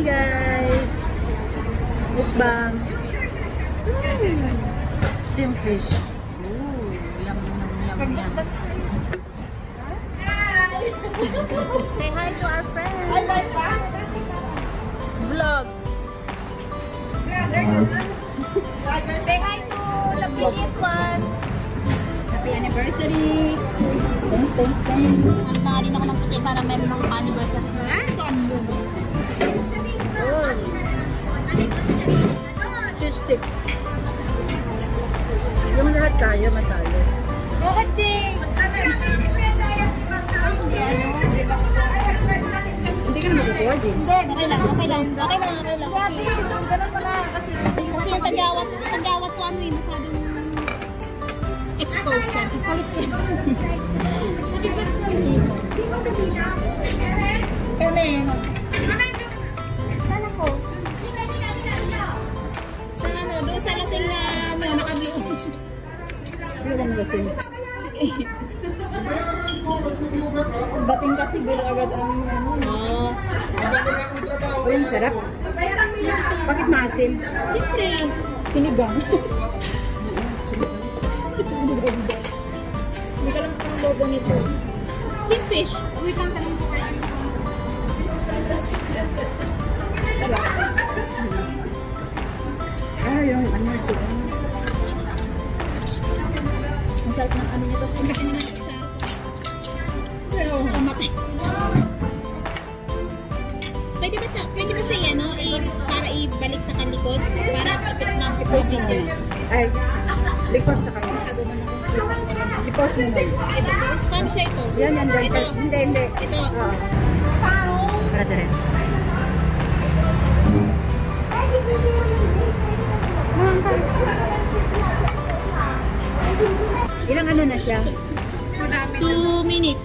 Hi guys! Mukbang. Mm. Steam fish. Ooh, yum, yum, yum, yum. Say hi to our friends. Vlog. Say hi to the previous one. Happy anniversary. Thanks, thanks, thanks. Ano na nga din ako ng puti para meron ng anniversary. Ah, Stick. Yung lahat tayo matalo. Bakit din? Hindi ka na mag-record eh. Okay lang, okay lang. Okay lang, okay lang. Kasi, kasi yung tagawat, tagawat ko ano eh, masyadong exposed siya. Kami. Sana Bang bating? bating kasi bilang agad ang ano. Oo. O yung sarap. Bakit maasim? Siyempre. Sinigang. Hindi ka lang ang logo nito. Steam fish. Wait lang, tanong na siya? Two minutes.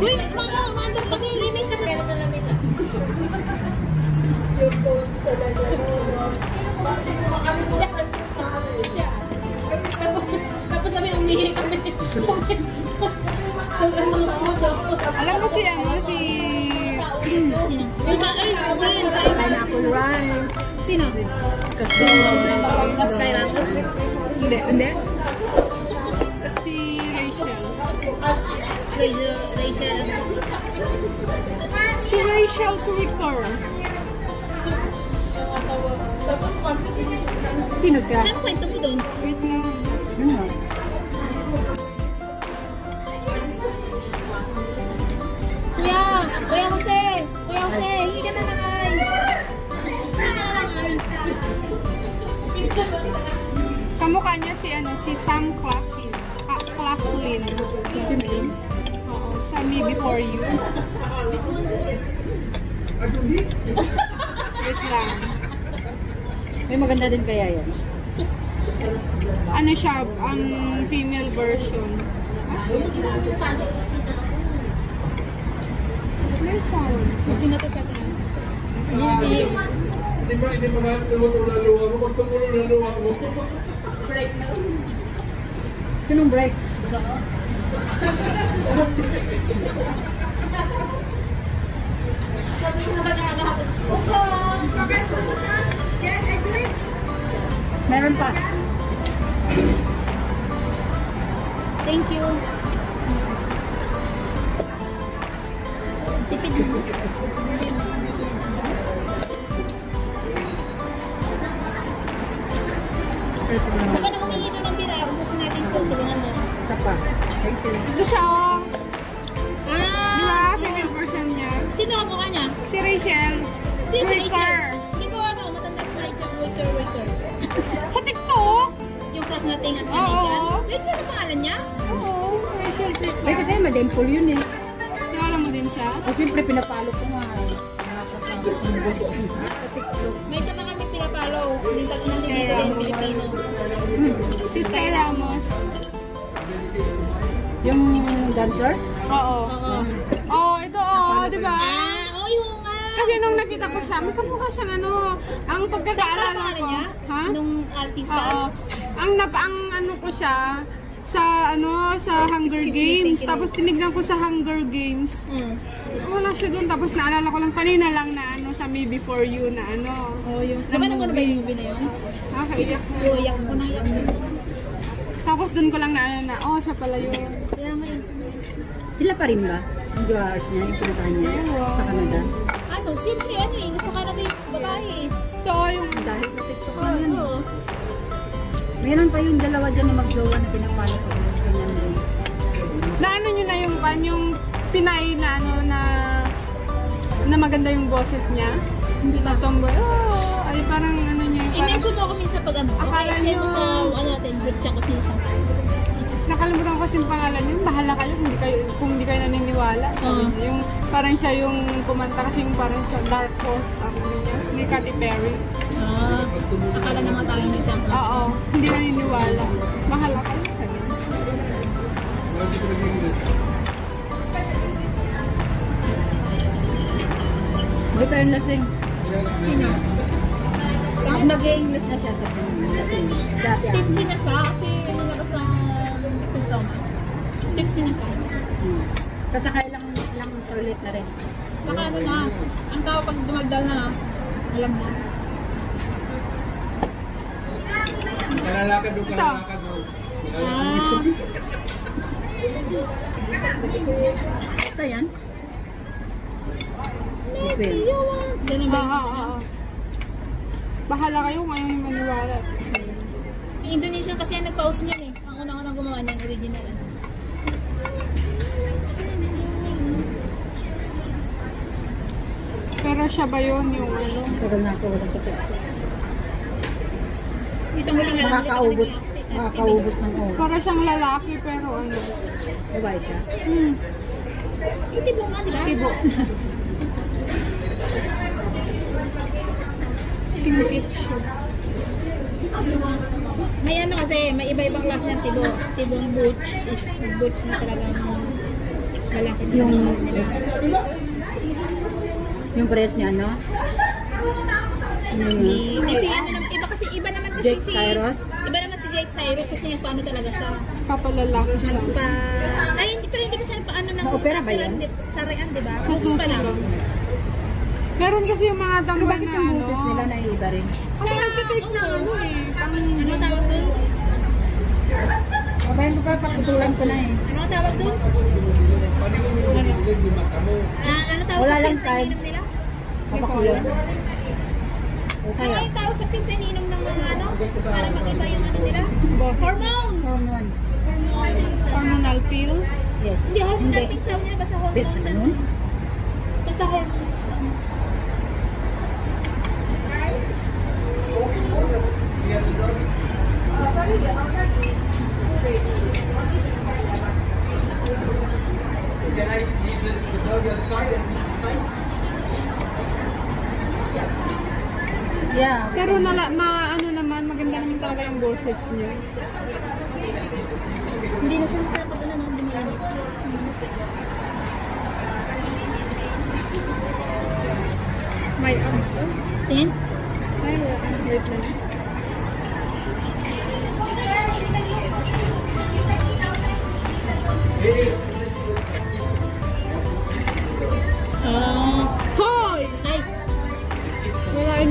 Uy, mano, mandar pa din. Malamisa. Tapos kami umihi kami. Alam mo si ano, si... Sino? Ay, ay. Pineapple rice. Sino? Kasi... Sky Ramos? Hindi. Hindi? Rachel. Rachel. Si Rachel Curritor. Sino ka? Saan kwento mo doon? Wait lang. Ano? Kuya! Kuya Jose! Kuya Jose! Hingi ka na ng ice! Hingi ka na ng ice! Kamukha niya si ano si Sam Claflin. Ah, Claflin. Oo, sa Me Before You. Wait lang. May maganda din kaya yan. Ano siya, ang female version. May sound. Sino to siya? Hindi ba, hindi ba nga tumutulong na luwa mo? Pag tumulong na luwa mo. Sinong break? Meron pa. Thank you. Tipid. Ito. You. Ito siya, oh. Di Ah! ba? Female version niya. Sino ang mukha niya? Si Rachel. Si si Wicker. Rachel. Hindi ko ano, matanda si Rachel. Wicker, Wicker. Sa TikTok. Yung crush nating at Oo. kanigan. Rachel ang pangalan niya? Oo, Rachel May TikTok. kasi mademple yun eh. Kilala mo din siya? O siyempre pinapalo ko nga. Sa TikTok. May sama kami pinapollow. Nandito nandito din Pilipino. Si Sky Ramos. Yung dancer? Oo. Oo. Oo, ito oh, di ba? Ah, oh, yung. Kasi nung nakita ko siya, may kamukha siyang ano, ang pagkakaalala Ano ko. niya? Ha? Nung artista. Oo. Ang nap ang ano ko siya sa ano sa Hunger Games. Tapos tinignan ko sa Hunger Games. Hmm. Wala siya doon. Tapos naalala ko lang kanina lang na ano sa Me Before You na ano. Oh, yung... Na Napanood mo na ba movie. yung movie na yun? Nakakaiyak. Oo, yak ko nang yak. Tapos dun ko lang na ano na, oh, siya pala yun. Kaya. Sila pa rin ba? Yung viewers niya, yung pinakahan niya sa Canada. Ano, siyempre ano eh, nasa Canada yung babae eh. Ito, yung Dahil sa TikTok lang yan. eh. oo. Meron pa yung dalawa dyan na magjowa na pinapalo ko. Ganyan rin. na ano nyo na yung kan, yung Pinay na ano na na maganda yung boses niya. Hindi ba? Tomboy. Oh, ay parang ano. Parang, I-mention mo ako minsan pag ano. Akala Okay, nyo- sa ano natin, group chat ko sino sa... nakalimutan ko kasi yung pangalan niya. Bahala kayo kung hindi kayo, kung hindi kayo naniniwala. Sabi niya. Yung parang siya yung kumanta kasi yung parang sa Dark Horse ang ano niya. Ni Katy Perry. Ah, akala ng mga tao hindi sa... Oo, hindi naniniwala. Bahala kayo niya. Hindi yung lasing. Sino? Nag-English na siya sa ah. Tipsy na siya kasi nilabas ang symptom. Tipsy na siya. Hmm. Kasakay lang lang toilet na rin. Saka ano na, ang tao pag dumagdal na, alam mo. Kalalakad doon, kalalakad doon. Ah, Ito yan. Well, ganun ba Oo, yung oo, oo. Bahala kayo kung ayaw maniwala. Yung Indonesian kasi ang nagpa-host niyan eh. Ang unang-unang gumawa niyan, original. ano. Pero siya ba yun yung ano? tagal na ako wala sa TikTok. Dito mo lang alam. Makakaubos. Makakaubos ng oras. Para siyang lalaki pero ano? Babae siya. Hmm, Hindi mo nga, di ba? tibo. May ano kasi, may iba-ibang klase ng tibo. Tibong butch is butch na talagang lalaki na Yung- yung nila. Yung press niya, no? Yung Ni- Kasi ano naman, iba kasi, iba naman kasi Jake si... Cyrus? Iba naman si Jake Cyrus kasi nagpaano talaga siya. Papalalaki siya. Nagpa... Ay, hindi, pero hindi pa siya paano ng... Na-opera ba yan? Sa Rayan, di ba? Sa susunod. Meron kasi yung mga bakit na yung ano. boses nila na iba rin? Kasi nagtitake ng ano eh. Pang Ano tawag doon? Kabayan ko pa, pakutulan ko na eh. Ano tawag doon? Ah, ano tawag Wala sa lang time. ininom nila? Papakulan. Ano yung tawag sa pills na ininom ng mga ano? Para mag-iba yung ano nila? Hormones! Hormone. Hormones. hormonal pills. Yes. Hindi, hormonal pills daw nila. Basta Pills hormones. ano? Basta hormones. Can I leave the the dog outside and leave the site? Yeah. Pero nala, ma, ano naman, maganda naman talaga yung boses niya. Hindi na siya masarap ano nang dumiinit. May arms. oh. Tin? Ay, wait lang.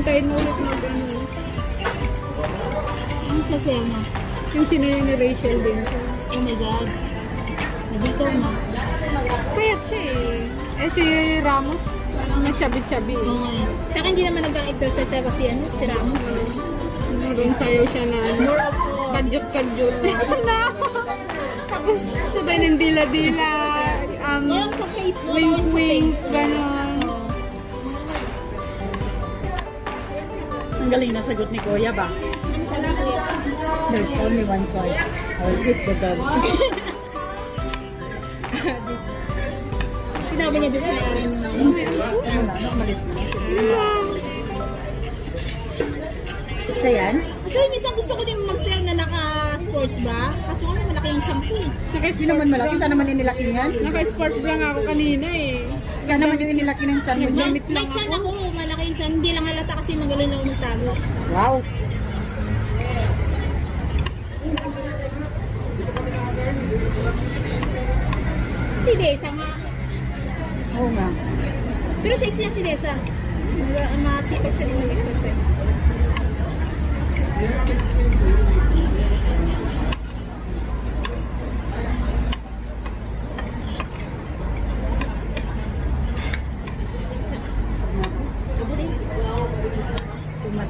Tayo na ulit mag ano. ano siya mo? Yung sinayo ni Rachel din. Oh my God. Nandito na. Payat siya eh. Eh si Ramos, nagsabi-sabi eh. Oo. Saka hindi naman nag-exercise talaga si, ano, si Ramos. Meron sayo siya na ano. More of uh, Kadyot-kadyot. no! Tapos sabay ng dila-dila. Um, more on sa face. Wink-wink, ganon. Ang galing na sagot ni Kuya ba? Ano yan? There's only one choice. I'll eat the dog. Sinabi niya doon sa may-ari Ano na, ano, na. Isa yan? Actually, minsan gusto ko din mag-sell na naka-sports bra. Kasi kung malaki yung shampoo eh. Hindi naman malaki. Saan naman inilaki niyan? Naka-sports bra nga ako kanina eh. Saan naman yung inilaki ng chan mo May chan ako. ako, malaki yung chan. Hindi lang halata kasi magaling ako magtago. Wow. Si Desa nga. Oo nga. Pero sexy yan si Desa. Masipag siya din mag-exercise.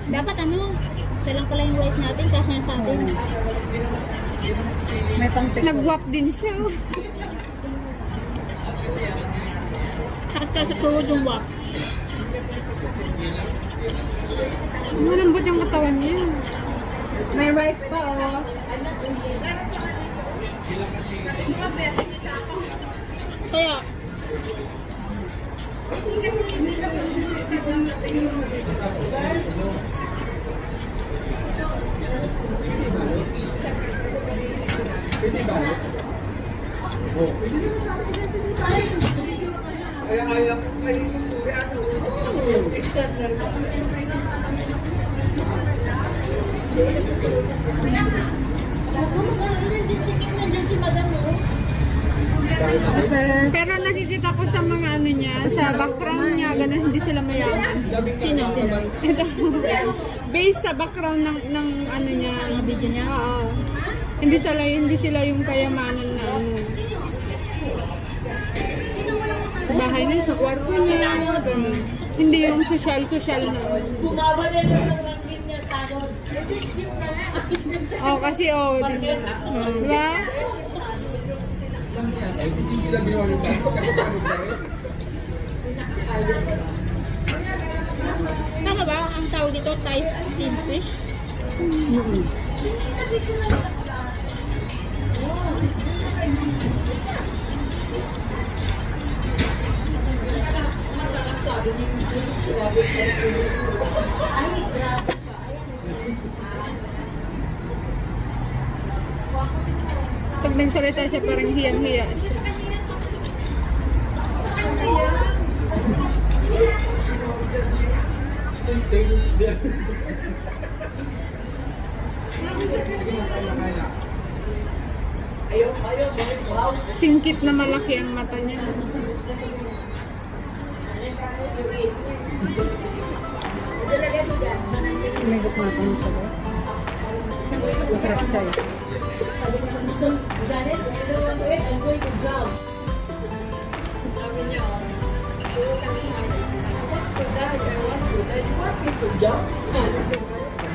Dapat ano, isa lang pala yung rice natin, kasya na sa atin. May pang Nag-wap din siya. Sakit sa tuhod yung wap. Malambot yung katawan niya. May rice pa, oh. Kaya, Kaya kaya Pero nakikita ko sa mga ano niya, sa background niya, ganun, hindi sila mayaman. sino? Based sa background ng, ng ano niya, Ang video niya? Oo. Hindi sila, hindi sila yung kayamanan na ano. Bahay na sa kwarto niya. ganun. Hindi yung social-social na. Bumabalik lang lang din niya, tagod. Oh, kasi oh, di ba? Oh, diba? hindi sila ginawa yung dahil pagkakapano pa rin. Tama ba? Ang tawag dito, Thai steamed fish? Pag nagsalita siya, parang hiyang-hiya siya. Singkit na malaki ang mata niya. Tumigop na ako sa ko. Masarap siya eh. Janet, I don't want to eat, I'm going to drown.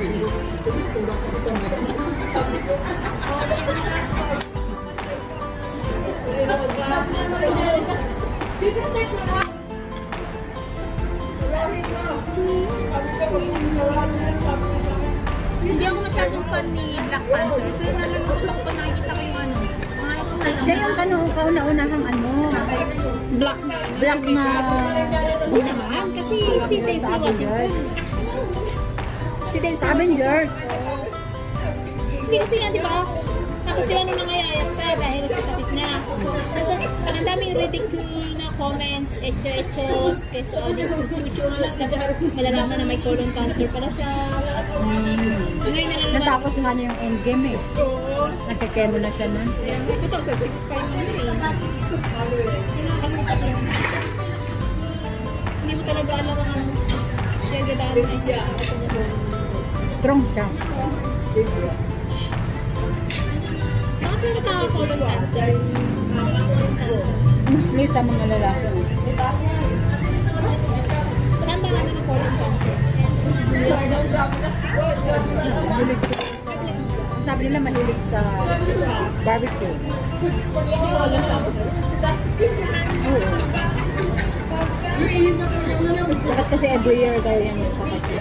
Hindi ako kauna-unahang ano. Black na. ano, Black na... Hindi naman. Kasi si Denzel Washington. Si Avengers. Oo. Hindi kasi nga, di ba? Tapos di ba nung nangayayat siya dahil sa sakit niya. Tapos ang daming ridicule na comments, echo-echos, keso audio, chuchus. Tapos malalaman na may colon cancer pala siya. Na naman. Natapos nga niya yung endgame eh. Oo. Nagkakemo na siya nun. Ito to, sa 6'5 na eh. Hindi mo talaga alam ang ano. Siya gadaan na siya. Strong siya. Mga pero nakaka-colon cancer. May sa mga lalaki. Saan ba ano ng colon cancer? Sabi nila mahilig sa barbecue. Oo. Bakit kasi every year daw yan kapatid.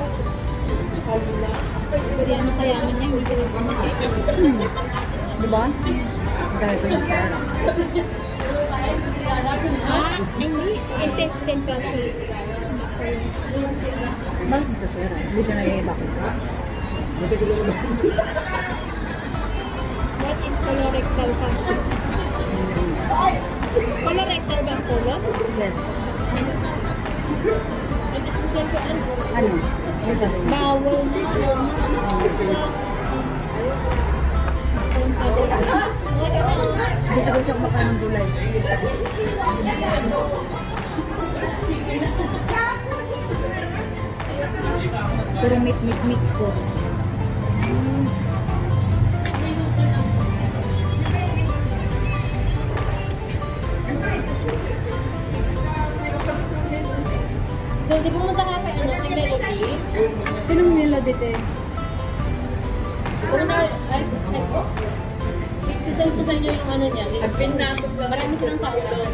Hindi ang masayaman niya, hindi sila kumakain. Di ba? Dahil ko yung pera. Ah, hindi. Intestine cancer. Bakit sa sura? Hindi siya nag-iiba ko. What is colorectal cancer? Colorectal ba ang colon? Yes. Ano? Niya? Bowel. Hindi siya kumakain ng gulay. Puro meat, meat, meat ko. Dito eh? Pumunta, ay, ay, oh. Sisend ko sa inyo yung ano niya. Ba? Marami silang tao doon.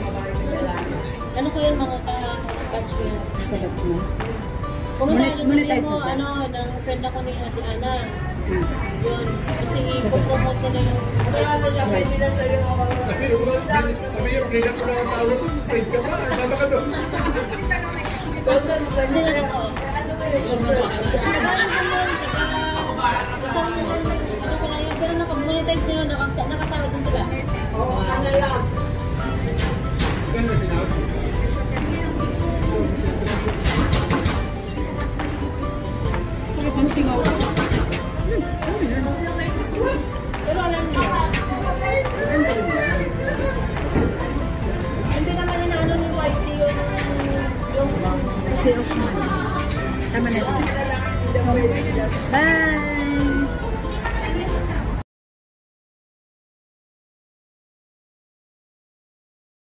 Ano ko yun mga ka-batch ko yun? Sarap na. Pumunta kayo monetize mo, ano, ng friend ako ni Ate Ana. Yun. Kasi i-promote nila yung Sabi yung kaya ko na tao to, paid ka pa, sama ka doon. Hindi na ako. Ano lang pero naka-monetize na yun, nakasa- nakasama din sila. Ganun